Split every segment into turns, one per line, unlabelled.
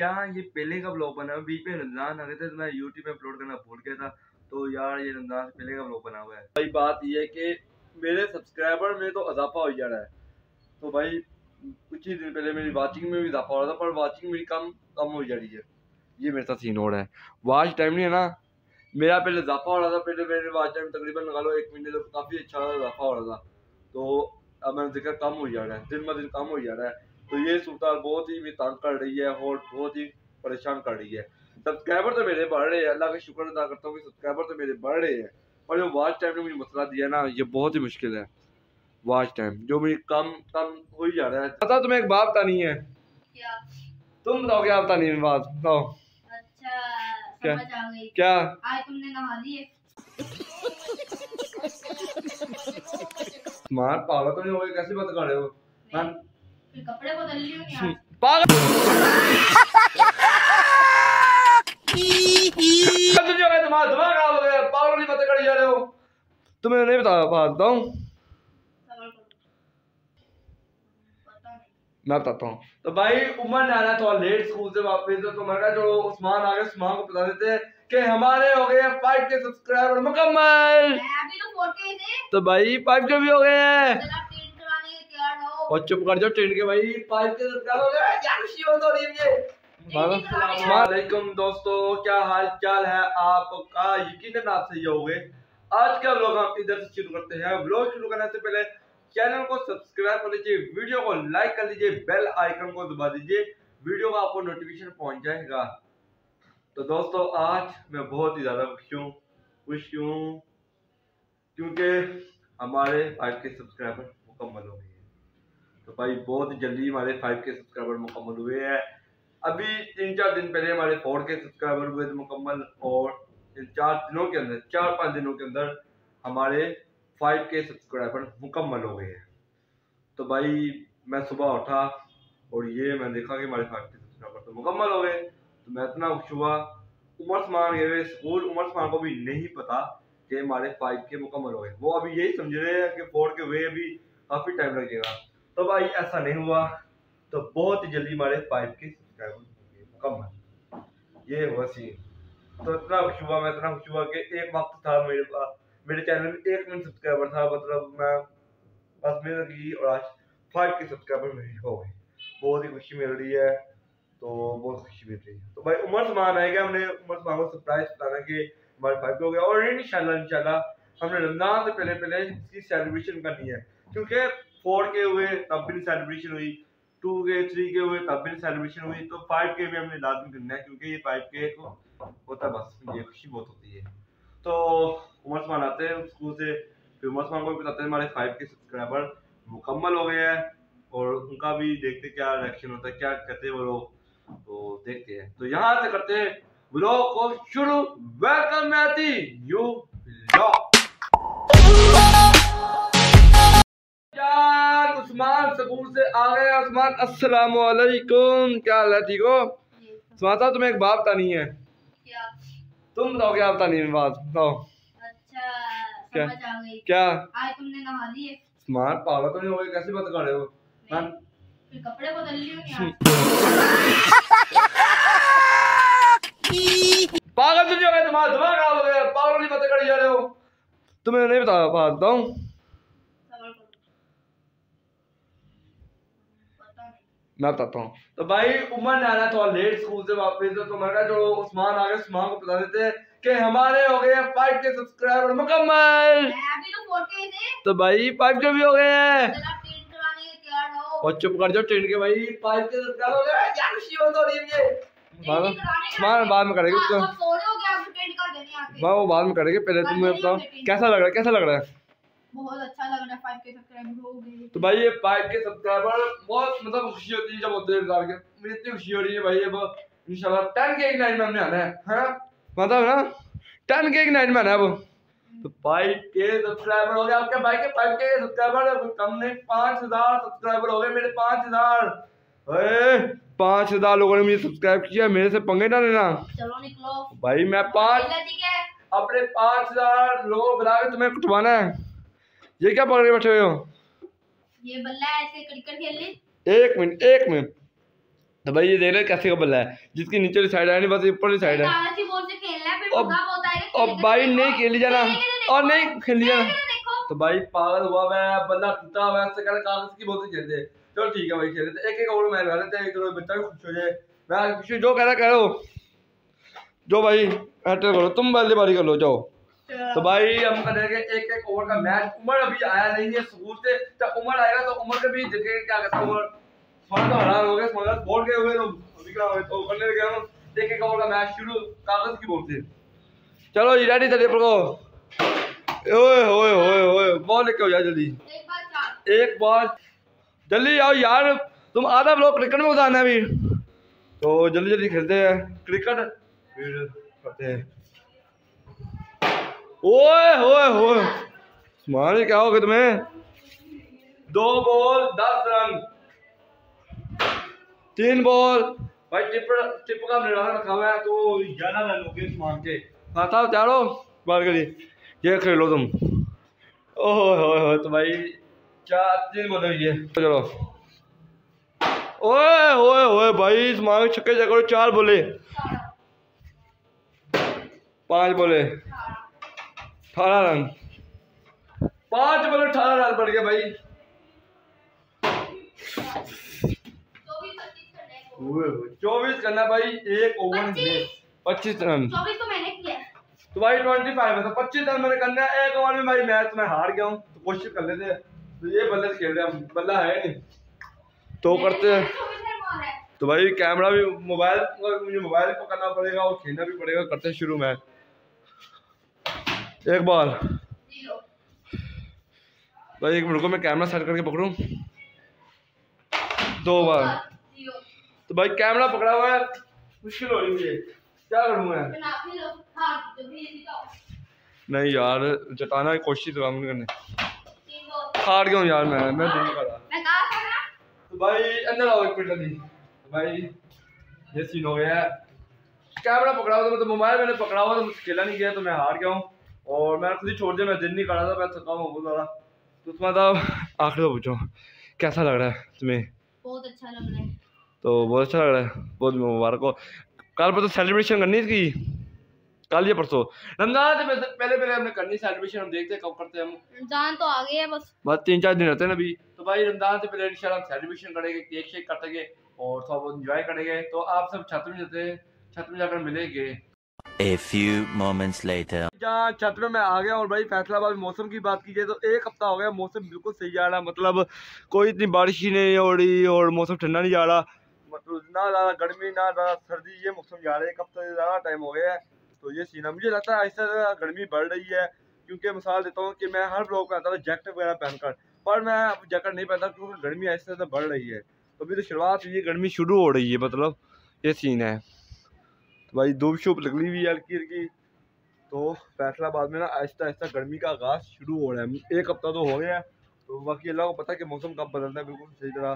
यहाँ ये पहले का ब्लॉग बना बीच में रमज़ान आ गए थे तो मैं यूट्यूब में अपलोड करना भूल गया था तो यार ये रमज़ान पहले का ब्लॉग बना हुआ है। भाई, बात ये है कि मेरे सब्सक्राइबर में तो इजाफा हो जा रहा है। तो भाई, कुछ ही दिन पहले मेरी वाचिंग में भी इजाफा हो रहा था, पर वाचिंग मेरी कम कम हो जा रही है। ये मेरे साथ सीन हो रहा है। वॉच टाइम नहीं है ना? मेरा पहले इजाफा हो रहा था, पहले मेरे वॉच टाइम तकरीबन लगा लो एक महीने तो काफ़ी अच्छा इजाफा हो रहा था। तो अब मैंने देखा कम हो जा रहा है, दिन ब दिन कम हो जा रहा है। तो ये सूरत बहुत ही तंग कर रही है और बहुत ही परेशान कर रही है। सब्सक्राइबर तो मेरे बढ़ रहे हैं अल्लाह का शुक्र अदा करता हूँ कि सब्सक्राइबर तो मेरे बढ़ रहे हैं। और जो वॉच टाइम ने मुझे मसला दिया ना ये बहुत ही मुश्किल है। वॉच टाइम जो मुझे कम कम हो ही जा रहा है। पता तुम्हें एक बात नहीं है?
क्या?
तुम बताओ क्या बता नहीं बात? बताओ।
अच्छा
क्या? क्या?
आज तुमने नहा
पागल तो नहीं हो गए कैसी बात कर रहे हो? हाँ?
कपड़े बदल लियो
है हो हो। तुम्हें नहीं बता
पता नहीं।
मैं बताता हूँ। तो भाई उमर ने आना थोड़ा लेट स्कूल से वापस तो मैं कहा जो उस्मान आ गए उस्मान को बता देते हैं कि हमारे हो गए फाइव के सब्सक्राइबर मुकम्मल।
तो
तो भाई फाइव के भी हो गए हैं
जरा ट्रेन कराने के तैयार रहो
और चुप कर जाओ ट्रेन के भाई के वालेकुम दोस्तों क्या हाल चाल है आपका? यकीनन आप सही होगे। आज का व्लॉग हम इधर से शुरू करते हैं। व्लॉग शुरू करने से पहले चैनल को सब्सक्राइब कर लीजिए वीडियो को लाइक कर लीजिए बेल आइकन को दबा दीजिए वीडियो का आपको नोटिफिकेशन पहुँच जाएगा। तो दोस्तों आज मैं बहुत ही ज़्यादा खुश हूँ खुश हूँ क्योंकि हमारे आज के सब्सक्राइबर मुकम्मल हो गए। तो भाई बहुत जल्दी हमारे फाइव के सब्सक्राइबर मुकम्मल हुए हैं। अभी तीन चार दिन पहले हमारे फोर के सब्सक्राइबर हुए थे मुकम्मल और चार दिनों के अंदर, चार पाँच दिनों के अंदर हमारे फाइव के सब्सक्राइबर मुकम्मल हो गए हैं। तो भाई मैं सुबह उठा और ये मैं देखा कि हमारे फाइव के सब्सक्राइबर तो मुकम्मल हो गए। तो मैं इतना खुश हुआ। उमर समान गए हुए स्कूल उमर समान को भी नहीं पता कि हमारे फाइव के मुकम्मल हो गए। वो अभी यही समझ रहे हैं कि फोर के हुए अभी काफ़ी टाइम लगेगा। तो भाई ऐसा नहीं हुआ। तो बहुत ही जल्दी हमारे फाइव के सब्सक्राइबर हो मुकम्मल। ये हुआ सीन तो इतना खुश हुआ, मैं इतना खुश हुआ कि एक वक्त था मेरे पास मेरे चैनल में एक मिनट सब्सक्राइबर था मतलब मैं बस मेहनत की और आज फाइव के सब्सक्राइबर मेरे हो गए। बहुत ही खुशी मिल रही है तो बहुत खुशी मिल रही है। तो भाई उमर समान आएगा हमने? उमर समान को सरप्राइज़ बताना कि हमारे फाइव हो गया। और इंशाल्लाह इंशाल्लाह हमने रमज़ान से पहले पहले इसकी सेलिब्रेशन करनी है। क्योंकि फोर के हुए, तब भी सेलिब्रेशन हुई। टू के थ्री के हुए, तब भी सेलिब्रेशन हुई। तो फाइव के भी हमने लाजमी करना है, क्योंकि ये फाइव के को होता बस, ये खुशी बहुत होती है। तो उमर समान आते हैं स्कूल से, फिर उमर समान को भी बताते हैं, हमारे फाइव के सब्सक्राइबर मुकम्मल हो गए हैं, और उनका भी देखते क्या रिएक्शन होता है, क्या कहते हैं वो लोग। तो देखते हैं। तो यहाँ से करते हैं ब्लॉग को शुरू। वेलकम मैती यू यार उस्मान स्कूल से आ गए उस्मान अस्सलाम वालेकुम क्या हाल है? ठीक हो? उस्मान साहब तुम्हें एक बात बतानी है।
क्या?
तुम बताओ क्या बतानी है बात? बताओ।
अच्छा
क्या? क्या?
आज तुमने नहा लिए
उस्मान पागल तो नहीं हो गए? कैसी बात कर रहे हो? हाँ?
कपड़े बदल लियो नहीं आज
पागल तुम जो है तुम्हारा दिमाग खराब हो गया। पागल की बातें करी जा रहे हो। तुम्हें नहीं बता बात बताऊँ
सबर करो पता नहीं
मैं बताता हूँ। तो भाई उमर ने आना थोड़ा लेट स्कूल से वापस तो मैं कहा जो उस्मान आ गए उस्मान को बता देते हैं कि हमारे हो गए फाइव के सब्सक्राइबर मुकम्मल।
तो फोड़ के थे।
तो भाई फाइव के भी हो गए हैं।
जरा ट्रेन कराने के तैयार रहो
और चुप कर जाओ ट्रेन के भाई फाइव के सब्सक्राइबर हो गए। खुशी हो तो रही है? उस्मान बाद में करेंगे उसको।
हाँ, हो
मैं वो बाद में करेंगे पहले तुम्हें बताओ कैसा लग रहा है कैसा लग रहा है?
बहुत अच्छा लग रहा है फाइव के सब्सक्राइबर हो गए।
तो भाई ये फाइव के सब्सक्राइबर बहुत मतलब खुशी होती है जब होते हैं के मुझे इतनी खुशी हो रही है भाई अब इंशाल्लाह टेन के एक नाइट में हमने आना है हाँ मतलब ना? टेन के एक नाइट में आना है वो। तो फाइव के सब्सक्राइबर हो गए आपके भाई के फाइव के सब्सक्राइबर कम नहीं पाँच हज़ार सब्सक्राइबर हो गए मेरे पाँच हज़ार। अरे पाँच हज़ार लोगों ने मुझे सब्सक्राइब किया मेरे से पंगे ना लेना।
चलो निकलो।
भाई मैं पाँच अपने पाँच हज़ार लोगों को बुला के तुम्हें कुटवाना है। ये क्या पकड़ के बैठे हुए हो?
ये बल्ला ऐसे क्रिकेट खेल ली।
एक मिनट एक मिनट। तो भाई ये देख रहे कैसे का बल्ला है? जिसकी नीचे वाली साइड है नहीं बस ऊपर वाली साइड है।
खेलना
और-
बहुत
भाई नहीं खेली जाना। और नहीं खेली जाना। तो भाई पागल हुआ मैं बल्ला टूटा हुआ ऐसे कर कागज़ की बोलते खेलते। चलो ठीक है भाई खेल लेते एक एक ओवर मैच कर लेते एक बच्चा भी खुश हो जाए। मैं खुशी जो कह रहा करो जो भाई हैटर करो तुम बारी कर लो जाओ। तो भाई हम करेंगे एक एक ओवर का मैच उमर अभी आया नहीं है स्कूल से। जब उमर आएगा तो उमर के भी जगह क्या कहते हैं। उमर स्मार्ट तो हैरान हो गए स्मार्ट बोल गए हुए तो अभी क्या हुए तो करने लगे हम। एक एक ओवर का मैच शुरू कागज़ की बोलते चलो जी रेडी चलिए पकड़ो ओए ओए ओए ओए बॉल लेके हो जाओ जल्दी।
एक बार चार।
एक बॉल जल्दी आओ यार तुम आधा ब्लॉक क्रिकेट में उतारना है अभी। तो जल्दी जल्दी खेलते हैं। क्रिकेट फिर करते हैं। ओए ओए ओए। मारे क्या हो गया तुम्हें? दो बॉल, दस रन। तीन बॉल। भाई, टिप टिप का निराला रखा हुआ है तो ग्यारह रन हो गए मान के खाता चारो बार करिए ये खेलो तुम। ओहो हो हो तो भाई, चार तीन बोले ये। चलो। ओए ओए ओए, भाई, इस मांग छक्के चक्कर चार बोले। पाँच बोले। अठारह रन। पाँच बोले अठारह रन बढ़ गया भाई।
चौबीस करना है
चौबीस करना भाई एक ओवर में।
पच्चीस।
रन।
तो मैंने किया।
तो भाई ट्वेंटी फाइव है तो पच्चीस रन मैंने करना है। एक ओवर में भाई मैच में हार गया हूँ तो कोशिश कर लेते हैं। तो ये बल्ले खेल रहे हैं बल्ला है नहीं। तो करते हैं।
है।
तो भाई कैमरा भी मोबाइल मुझे मोबाइल पकड़ना पड़ेगा और खेलना भी पड़ेगा। करते हैं शुरू मैच। एक बॉल
ज़ीरो
भाई, एक मिनट को मैं कैमरा सेट करके पकड़ूं? दो बार। तो भाई कैमरा पकड़ा हुआ है। मुश्किल हो रही है क्या करूँ मैं? नहीं यार, जताना की कोशिश तो काम करने। हार गया यार मैं मैं नहीं कर रहा
मैं कहा था ना
तो भाई, अंदर आओ एक मिनट जल्दी। तो भाई, ये सीन हो गया। है कैमरा पकड़ा हुआ था मतलब मोबाइल मैंने पकड़ा हुआ था, मुझसे खेला नहीं गया तो मैं हार गया हूँ। और मैं ही छोड़ दिया मैं दिन नहीं कर था मैं थका हूँ बहुत ज़्यादा। तो उसमें था आखिर तो पूछो कैसा लग रहा है तुम्हें?
बहुत अच्छा लग रहा है।
तो बहुत अच्छा लग रहा है बहुत मुबारक हो। कल पर तो सेलिब्रेशन करनी थी? कल या परसों? रमज़ान से पहले पहले हमने करनी सेलिब्रेशन हम देखते हैं कब करते हैं हम।
रमज़ान तो आ गई है बस।
बस तीन चार दिन रहते हैं ना अभी। तो भाई रमज़ान से पहले इंशाल्लाह हम सेलिब्रेशन करेंगे केक शेक कटेंगे और बहुत इंजॉय करेंगे। तो आप सब छत में जाते हैं छत में जाकर मिलेंगे।
A few moments later.
जहाँ छत में मैं आ गया और भाई फैसलाबाद मौसम की बात की जाए तो एक हफ़्ता हो गया मौसम बिल्कुल सही जा रहा मतलब कोई इतनी बारिश ही नहीं हो रही और मौसम ठंडा नहीं जा रहा। मतलब ना ज़्यादा गर्मी, ना ज़्यादा सर्दी, ये मौसम जा रहा है, एक हफ़्ते ज़्यादा टाइम हो गया है। तो ये सीन मुझे लगता है ऐसा गर्मी बढ़ रही है, क्योंकि मिसाल देता हूँ कि मैं हर ब्लॉग में आता था जैकेट वगैरह पहनकर, पर मैं अब जैकेट नहीं पहनता क्योंकि गर्मी ऐसे ऐसे बढ़ रही है। तो अभी तो शुरुआत हुई गर्मी शुरू हो रही है मतलब ये सीन है। भाई धूप शूप निकली हुई है हल्की हल्की। तो फैसलाबाद में ना, आहिस्ता आहिस्ता गर्मी का आगाज़ शुरू हो रहा है। एक हफ़्ता तो हो गया है तो बाकी अल्लाह को पता कि मौसम कब बदलता है, बिल्कुल सही तरह।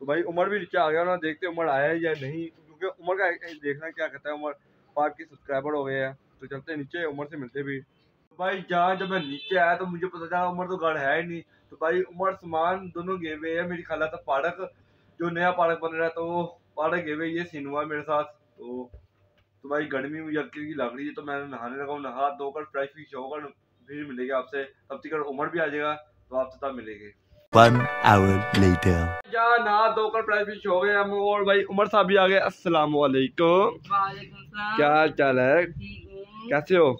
तो भाई, उमर भी नीचे आ गया ना देखते उमर आया है या नहीं, क्योंकि उमर का देखना क्या कहता है, उमर पार्क के सब्सक्राइबर हो गए हैं। तो चलते हैं नीचे, उमर से मिलते भी। तो भाई, जहाँ जब मैं नीचे आया तो मुझे पता चला उमर तो घर है ही नहीं। तो भाई, उमर, सामान दोनों गए हुए हैं, मेरी खाला था पार्क, जो नया पार्क बन रहा है तो वो पार्क गए हुए ये सीन हुआ मेरे साथ। तो तो भाई गर्मी मुझे हल्की हल्की लग रही है तो मैं नहाने लगा हूँ नहा धोकर फ्रेश फ्रेश होकर फिर मिलेंगे आपसे। तब तक उमर भी आ जाएगा तो आपसे तब मिलेंगे।
One hour later.
जहाँ नहा धोकर फ्रेश फ्रेश हो गए हम और भाई उमर साहब भी आ गए। अस्सलाम वालेकुम क्या हाल चाल है? कैसे हो?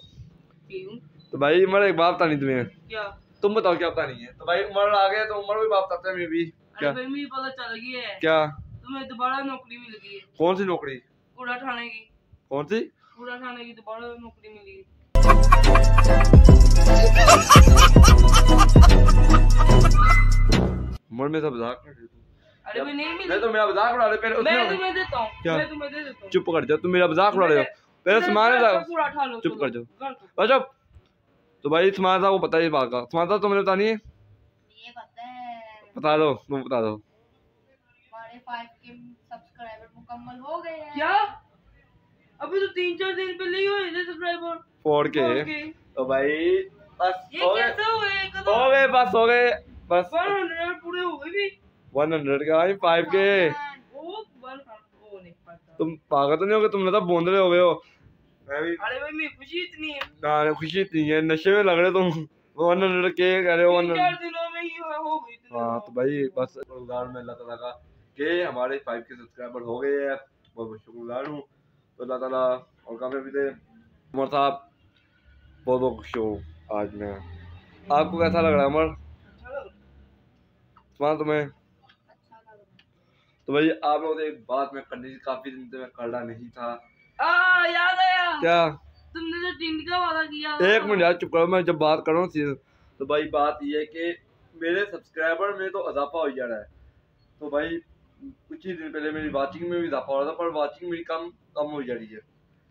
तो भाई उमर एक बात बतानी तुम्हें।
क्या?
तुम बताओ क्या बतानी है? तो भाई उमर आ गए तो उमर भी बात बताते हैं मैं भी क्या?
भाई मुझे पता चल गई है।
क्या?
तुम्हें दोबारा नौकरी मिल गई है।
कौन सी नौकरी?
कूड़ा ठाने की।
कौन सी
की नौकरी मिली
उमर में सब मज़ाक कर रही तू
अरे भाई नहीं
मैं तो मेरा मज़ाक उड़ा रहे पहले
मैं तुम्हें देता हूँ
क्या?
मैं तुम्हें दे देता हूँ
चुप कर जा तुम मेरा मज़ाक उड़ा रहे हो पहले सामान
लो
चुप कर जाओ। अच्छा तो भाई समाज साहब को पता है बात का साहब तुम्हें बतानी है
ये पता है
बता दो तुम बता दो
हमारे फाइव के सब्सक्राइबर मुकम्मल हो गए हैं
क्या अभी तो तीन चार दिन पहले ही हुए थे सब्सक्राइबर
फोड़ के। तो भाई बस हो गए। हो गए बस हो गए। बस।
वन हंड्रेड पूरे हो गए भी।
वन हंड्रेड का भाई फाइव के। तुम पागल तो नहीं हो गए? तुम तो बोंद रहे हो। गए हो
अरे भाई मेरी खुशी इतनी है।
ना खुशी इतनी है। नशे में लग रहे तुम। वन लड़के कह रहे हो वन
चार दिनों में ही हो
हाँ तो भाई बस। शुक्रगुजार मैं अल्लाह ताला का कि हमारे फाइव के सब्सक्राइबर हो गए हैं। बहुत बहुत शुक्रगुजार हूँ। तो अल्लाह ताला और काफ़ी भी थे। उमर साहब बहुत बहुत खुश हूँ आज मैं। आपको कैसा लग रहा है उमर
अच्छा लग रहा
सुना तुम्हें?
अच्छा लग रहा
तो भाई आप लोगों से एक बात मैं करनी थी काफ़ी दिन से मैं कर रहा नहीं था।
आ याद आया।
क्या?
तुमने जो टिंड का वादा किया
एक मिनट यार चुप करो मैं जब बात कर रहा हूँ तो भाई बात ये है कि मेरे सब्सक्राइबर में तो इजाफा हो जा रहा है। तो भाई कुछ ही दिन पहले मेरी वाचिंग में भी इजाफा हो रहा था, पर वाचिंग मेरी कम कम हो जा रही है।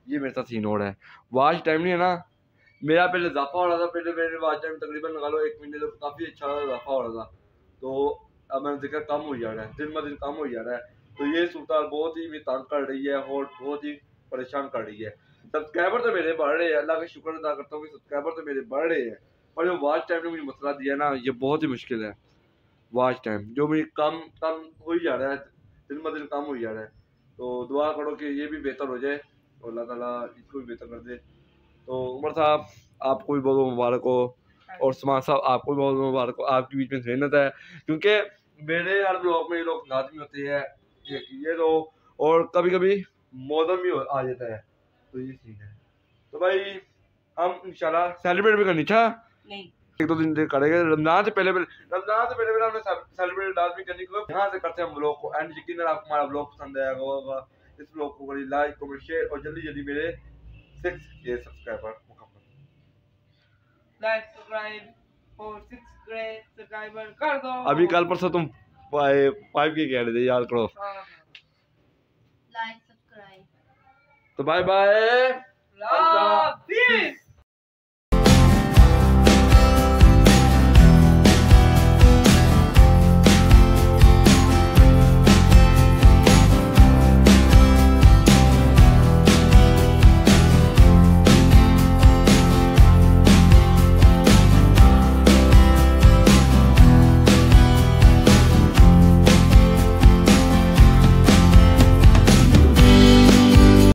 ये मेरे साथ सीन हो रहा है। वाच टाइम नहीं है ना? मेरा पहले इजाफा हो रहा था, पहले मेरे वाच टाइम तकरीबन लगा लो एक महीने तो काफ़ी अच्छा इजाफा हो रहा था। तो अब मैंने देखा कम हो जा रहा है, दिन ब दिन कम हो जा रहा है। तो ये सूरत बहुत ही भी तंग कर रही है और बहुत ही परेशान कर रही है। सब्सक्राइबर तो मेरे बढ़ रहे हैं, अल्लाह का शुक्र अदा करता हूँ कि सब्सक्राइबर तो मेरे बढ़ रहे हैं। पर जो वॉच टाइम ने मुझे मसला दिया ना, ये बहुत ही मुश्किल है। वॉच टाइम जो मेरी कम कम हो ही जा रहा है, दिन ब दिन कम हो जा रहा है। तो दुआ करो कि ये भी बेहतर हो जाए और अल्लाह ताला इसको भी बेहतर कर दे। तो उमर साहब, आपको भी बहुत मुबारक हो और समान साहब, आपको भी बहुत मुबारक हो। आपके बीच में मेहनत है, क्योंकि मेरे हर ब्लॉग में ये लोग लाजमी होते हैं एक ये तो और कभी कभी मौसम भी आ जाता है। तो ये सीन है। तो भाई, हम इंशाल्लाह सेलिब्रेट भी करनी था
नहीं।
एक दो दिन से करेंगे रमज़ान से पहले पहले रमज़ान से पहले पहले हमने सेलिब्रेट डांस भी करनी क्योंकि यहाँ से करते हैं हम ब्लॉग को। एंड यकीन आपको हमारा ब्लॉग पसंद आएगा होगा इस ब्लॉग को करिए लाइक कमेंट शेयर और जल्दी जल्दी मेरे सिक्स के सब्सक्राइबर मुकम्मल।
लाइक सब्सक्राइब और सिक्स सब्सक्राइबर कर दो।
अभी कल परसों तुम फाइव के कह रहे थे याद करो।
हाँ।
लाइक सब्सक्राइब
तो बाय बाय